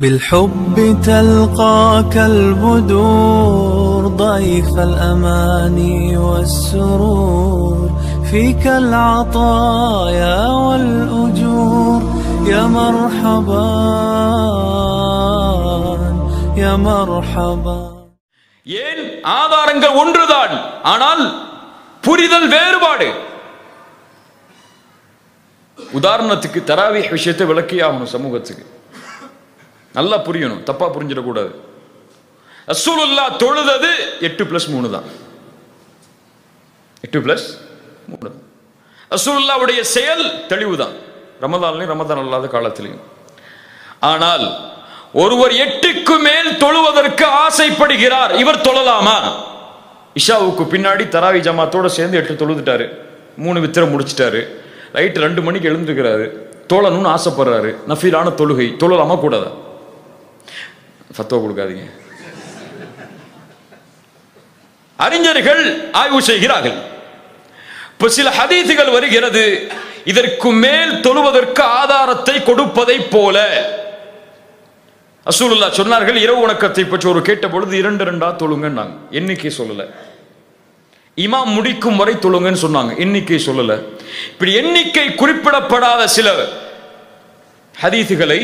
بالحب تلقاك البدور ضيف الأماني والسرور فيك العطايا والأجور يا مرحبا يا مرحبا ஏன் ஆதாரங்கள் ஒன்றுதான் ஆனால் புரிதல் வேறுபாடு உதாரணத்துக்கு தராவி விஷயத்தை விளக்கி ஆகணும் சமூகத்துக்கு நல்லா புரியணும் தப்பா புரிஞ்சிடக்கூடாது. ரசூலுல்லா தொழுதது எட்டு பிளஸ் மூணு தான். எட்டு பிளஸ் மூணு தான். ரசூலுல்லாவுடைய செயல் தெளிவு தான். ரமதான்லையும் ரமதான் அல்லாத காலத்திலையும். ஆனால் ஒருவர் எட்டுக்கு மேல் தொழுவதற்கு ஆசைப்படுகிறார் இவர் தொழலாமா? இஷாவுக்கு பின்னாடி தராவி ஜமாத்தோட சேர்ந்து எட்டு தொழுதுட்டாரு. மூணு வித்திரம் முடிச்சிட்டாரு. நைட்டு ரெண்டு மணிக்கு எழுந்திருக்கிறாரு. தொழணும்னு ஆசைப்படுறாரு. நஃபீலான தொழுகை. தொழலாமா கூடாதா? ஃபத்தோ கொடுக்காதீங்க. அறிஞர்கள் ஆய்வு செய்கிறார்கள். இப்போ சில ஹதீசுகள் வருகிறது. இதற்கு மேல் தொழுவதற்கு ஆதாரத்தை கொடுப்பதை போல. அசூலுல்லா சொன்னார்கள் இரவு உணக்கத்தை பற்றி ஒரு கேட்ட பொழுது இரண்டு ரெண்டா தொழுங்கன்னாங்க. எண்ணிக்கை சொல்லல. இமாம் முடிக்கும் வரை தொழுங்கன்னு சொன்னாங்க. எண்ணிக்கை சொல்லல. இப்படி எண்ணிக்கை குறிப்பிடப்படாத சில ஹதீசுகளை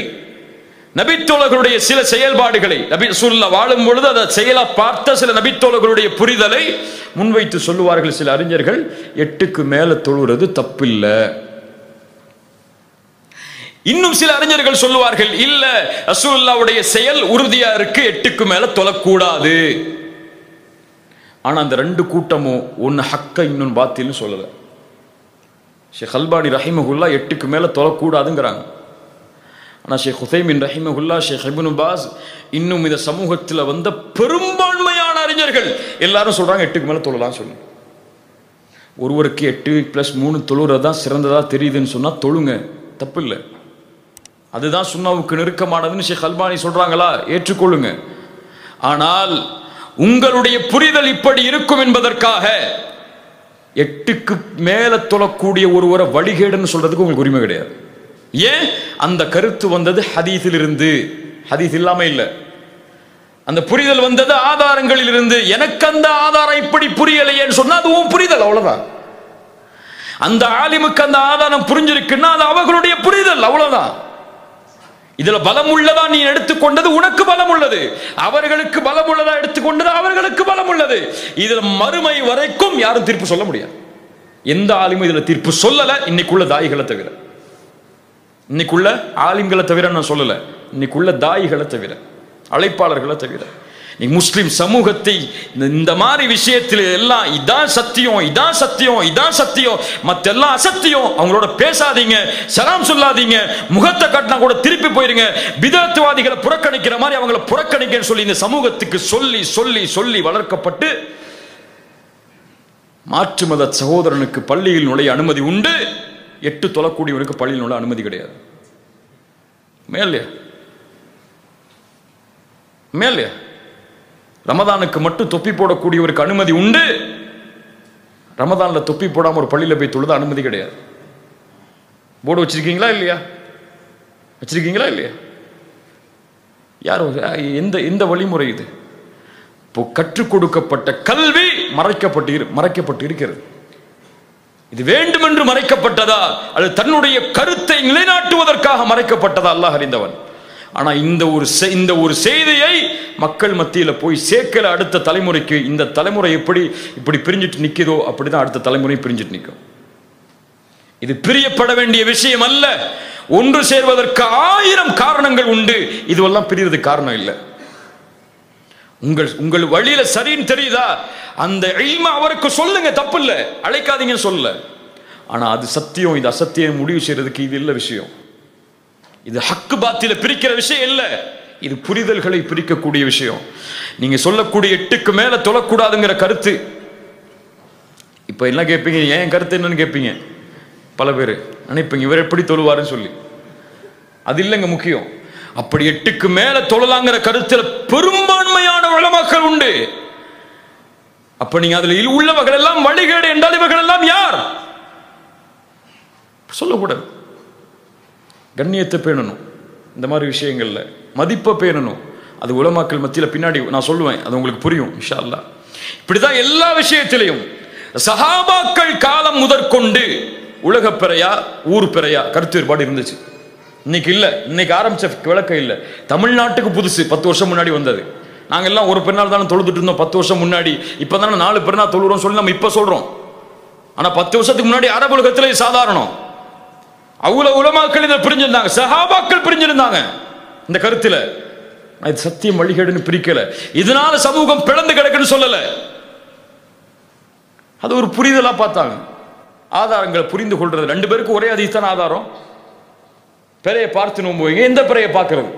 நபித்தோழர்களுடைய சில செயல்பாடுகளை நபி சுல்லா வாழும் பொழுது அதை செயலா பார்த்த சில நபித்தோழர்களுடைய புரிதலை முன்வைத்து சொல்லுவார்கள் சில அறிஞர்கள் எட்டுக்கு மேல தொழுறது தப்பில்லை. இன்னும் சில அறிஞர்கள் சொல்லுவார்கள் இல்ல ரசூல்லாவுடைய செயல் உறுதியா இருக்கு எட்டுக்கு மேல தொழக்கூடாது. ஆனா அந்த ரெண்டு கூட்டமும் ஒன்னு ஹக்க இன்னொன்னு பாத்தின்னு சொல்லல. ஷேக் அல்பானி ரஹிமகுல்லா எட்டுக்கு மேல தொழக்கூடாதுங்கிறாங்க. ஆனால் ஷேக் ஹுசைமின் ரஹிமகுல்லா ஷேக் ஹிபுன் பாஸ் இன்னும் இந்த சமூகத்தில் வந்த பெரும்பான்மையான அறிஞர்கள் எல்லாரும் சொல்கிறாங்க எட்டுக்கு மேலே தொழலாம் சொல்லு. ஒருவருக்கு எட்டு ப்ளஸ் மூணு தொழுறது தான் சிறந்ததாக தெரியுதுன்னு சொன்னால் தொழுங்க தப்பு இல்லை அதுதான் சுண்ணாவுக்கு நெருக்கமானதுன்னு ஷேக் அல்பானி சொல்கிறாங்களா ஏற்றுக்கொள்ளுங்க. ஆனால் உங்களுடைய புரிதல் இப்படி இருக்கும் என்பதற்காக எட்டுக்கு மேலே தொழக்கூடிய ஒருவரை வழிகேடுன்னு சொல்கிறதுக்கு உங்களுக்கு உரிமை கிடையாது. ஏன்? அந்த கருத்து வந்தது ஹதீஸில் இருந்து ஹதீஸ் இல்லாம இல்லை. அந்த புரிதல் வந்தது ஆதாரங்களில் இருந்து எனக்கு அந்த ஆதாரம் இப்படி புரியலையேன்னு சொன்னா அதுவும் புரிதல் அவ்வளவுதான். அந்த ஆலிமுக்கு அந்த ஆதாரம் புரிஞ்சிருக்குன்னா அது அவர்களுடைய புரிதல் அவ்வளவுதான். இதுல பலம் உள்ளதா நீ எடுத்துக்கொண்டது உனக்கு பலம் உள்ளது அவர்களுக்கு பலம் உள்ளதா எடுத்துக்கொண்டது அவர்களுக்கு பலம் உள்ளது இதுல மறுமை வரைக்கும் யாரும் தீர்ப்பு சொல்ல முடியாது. எந்த ஆலிமும் இதுல தீர்ப்பு சொல்லல. இன்னைக்குள்ள தாய்களை தவிர. இன்னைக்குள்ள ஆலிம்களை தவிர நான் சொல்லலை. இன்னைக்குள்ள தாயிகளை தவிர அழைப்பாளர்களை தவிர. நீ முஸ்லிம் சமூகத்தை இந்த மாதிரி விஷயத்தில் எல்லாம் இதான் சத்தியம் இதான் சத்தியம் இதான் சத்தியம் மத்தெல்லாம் அசத்தியம். அவங்களோட பேசாதீங்க சலாம் சொல்லாதீங்க முகத்தை கட்டினா கூட திருப்பி போயிருங்க. விதத்துவாதிகளை புறக்கணிக்கிற மாதிரி அவங்கள புறக்கணிக்கன்னு சொல்லி இந்த சமூகத்துக்கு சொல்லி சொல்லி சொல்லி வளர்க்கப்பட்டு மாற்று மத சகோதரனுக்கு பள்ளியில் நுழைய அனுமதி உண்டு. எட்டு தொழக்கூடியவனுக்கு பள்ளியில் நுழைய அனுமதி கிடையாது. மேலையா மேலையா ரமதானுக்கு மட்டும் தொப்பி போடக்கூடியவருக்கு அனுமதி உண்டு. ரமதான்ல தொப்பி போடாம ஒரு பள்ளியில போய் தொழுத அனுமதி கிடையாது. போர்டு வச்சிருக்கீங்களா இல்லையா? வச்சிருக்கீங்களா இல்லையா? யார் எந்த எந்த வழிமுறை இது? இப்போ கற்றுக் கொடுக்கப்பட்ட கல்வி மறைக்கப்பட்டு மறைக்கப்பட்டு இருக்கிறது. இது வேண்டும் என்று மறைக்கப்பட்டதா? அது தன்னுடைய கருத்தை நிலைநாட்டுவதற்காக மறைக்கப்பட்டதா? அல்லாஹ் அறிந்தவன். ஆனா இந்த ஒரு இந்த ஒரு செய்தியை மக்கள் மத்தியில் போய் சேர்க்கல அடுத்த தலைமுறைக்கு. இந்த தலைமுறை எப்படி இப்படி பிரிஞ்சுட்டு நிற்குதோ அப்படிதான் அடுத்த தலைமுறை பிரிஞ்சுட்டு நிற்கும் இது பிரியப்பட வேண்டிய விஷயம் அல்ல. ஒன்று சேர்வதற்கு ஆயிரம் காரணங்கள் உண்டு. இதுவெல்லாம் பிரியறதுக்கு காரணம் இல்லை. உங்கள் உங்கள் வழியில சரின்னு தெரியுதா? அந்த இல்ம அவருக்கு சொல்லுங்க தப்பு இல்லை அழைக்காதீங்கன்னு சொல்லல. ஆனா அது சத்தியம் இது அசத்தியம் முடிவு செய்யறதுக்கு இது இல்லை விஷயம். இது ஹக்கு பாத்தியில பிரிக்கிற விஷயம் இல்ல. இது புரிதல்களை பிரிக்கக்கூடிய விஷயம். நீங்க சொல்லக்கூடிய எட்டுக்கு மேல தொழக்கூடாதுங்கிற கருத்து. இப்ப என்ன கேட்பீங்க ஏன் கருத்து என்னன்னு கேட்பீங்க பல பேர் நினைப்பீங்க இவர் எப்படி தொழுவாருன்னு சொல்லி. அது இல்லைங்க முக்கியம். அப்படி எட்டுக்கு மேல தொழலாங்கிற கருத்துல பெரும்பான்மையான வளமக்கள் உண்டு. அப்ப நீங்க அதுல உள்ளவர்கள் எல்லாம் வழிகேடு என்றால் இவர்கள் எல்லாம் யார்? சொல்லக்கூடாது. கண்ணியத்தை பேணணும். இந்த மாதிரி விஷயங்கள்ல மதிப்பை பேணணும். அது உலமாக்கள் மத்தியில் பின்னாடி நான் சொல்லுவேன். அது உங்களுக்கு புரியும் இன்ஷா அல்லாஹ் இப்படிதான் எல்லா விஷயத்திலையும் சஹாபாக்கள் காலம் முதற்கொண்டு உலக பிறையா ஊர் பிறையா கருத்து வேறுபாடு இருந்துச்சு. இன்னைக்கு இல்லை. இன்னைக்கு ஆரம்பிச்ச விளக்கம் இல்லை. தமிழ்நாட்டுக்கு புதுசு. பத்து வருஷம் முன்னாடி வந்தது. நாங்கள் எல்லாம் ஒரு பெருநாள் தானே தொழுதுட்டு இருந்தோம். பத்து வருஷம் முன்னாடி. இப்போ தானே நாலு பெருநாள் தொழுறோம் சொல்லி நம்ம இப்போ சொல்கிறோம் ஆனால் பத்து வருஷத்துக்கு முன்னாடி அரபு உலகத்தில் சாதாரணம். அவ்வளோ உலமாக்கள் இதை பிரிஞ்சிருந்தாங்க. சஹாபாக்கள் பிரிஞ்சிருந்தாங்க. இந்த கருத்தில். இது சத்தியம் வழிகேடுன்னு பிரிக்கலை. இதனால சமூகம் பிளந்து கிடக்குன்னு சொல்லலை. அது ஒரு புரிதலாக பார்த்தாங்க. ஆதாரங்களை புரிந்து கொள்றது. ரெண்டு பேருக்கும் ஒரே அதிகத்தான ஆதாரம். பிறையை பார்த்து நோம்புவீங்க எந்த பிறையை பார்க்கறது?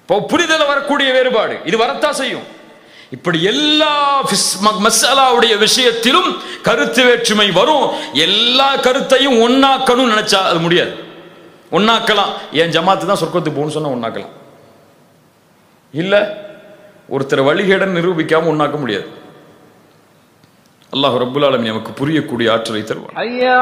இப்போ புரிதல வரக்கூடிய வேறுபாடு. இது வரத்தான் செய்யும். இப்படி எல்லா ஃபிஸ்- ம- மசாலாவுடைய விஷயத்திலும் கருத்து வேற்றுமை வரும். எல்லா கருத்தையும் ஒன்னாக்கணும்னு நினைச்சா அது முடியாது. ஒன்னாக்கலாம் என் ஜமாத்து தான் சொர்க்கத்துக்கு போகணும்னு சொன்னா ஒன்னாக்கலாம் இல்ல ஒருத்தர் வழிகேடன் நிரூபிக்காம ஒன்னாக்க முடியாது. அல்லாஹ் ரப்புல் ஆலமி நமக்கு புரியக்கூடிய ஆற்றலை தருவான். ஐயா